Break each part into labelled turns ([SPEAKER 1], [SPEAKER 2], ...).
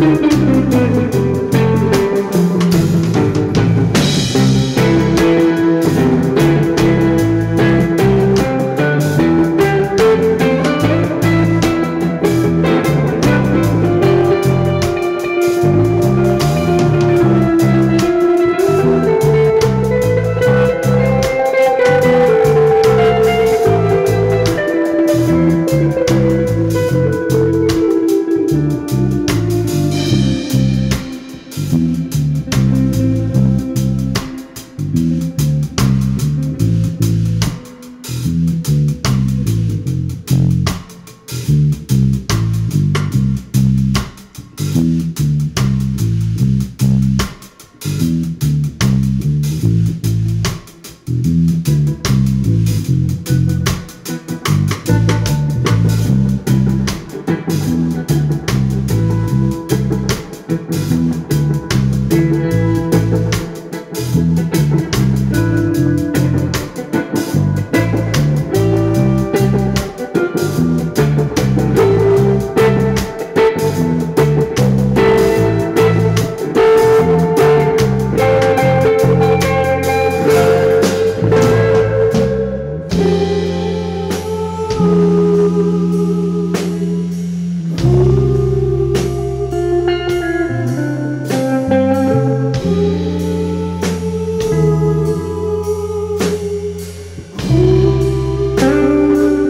[SPEAKER 1] Música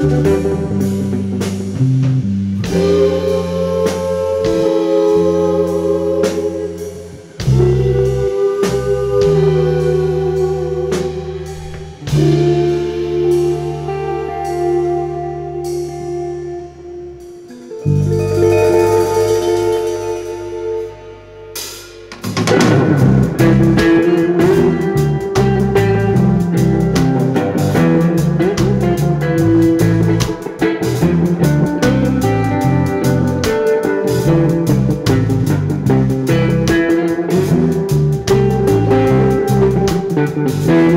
[SPEAKER 1] Thank you. Thank you.